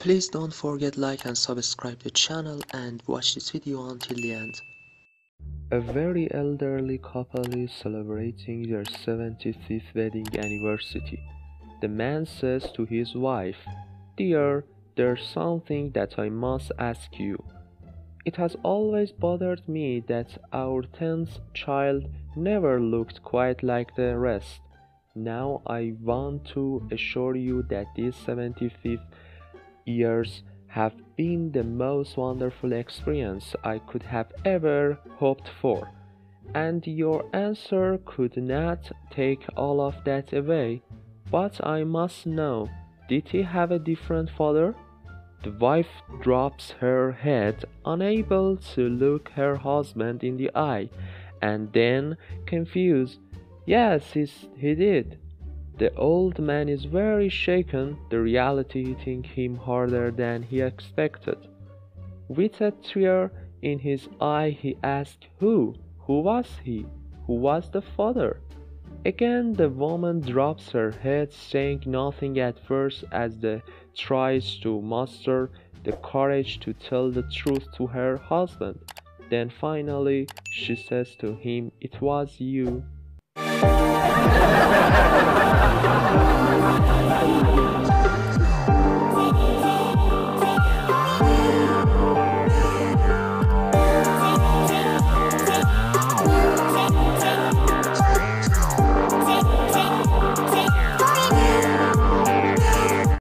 Please don't forget like and subscribe the channel and watch this video until the end. A very elderly couple is celebrating their 75th wedding anniversary. The man says to his wife, Dear, there's something that I must ask you. It has always bothered me that our tenth child never looked quite like the rest. Now I want to assure you that this 75 years have been the most wonderful experience I could have ever hoped for. And your answer could not take all of that away. But I must know, did he have a different father? The wife drops her head, unable to look her husband in the eye, and then, confused, Yes, he did. The old man is very shaken, the reality hitting him harder than he expected. With a tear in his eye, he asked who? Who was he? Who was the father? Again the woman drops her head, saying nothing at first as the tries to muster the courage to tell the truth to her husband. Then finally she says to him, It was you. 哈哈哈哈哈哈哈哈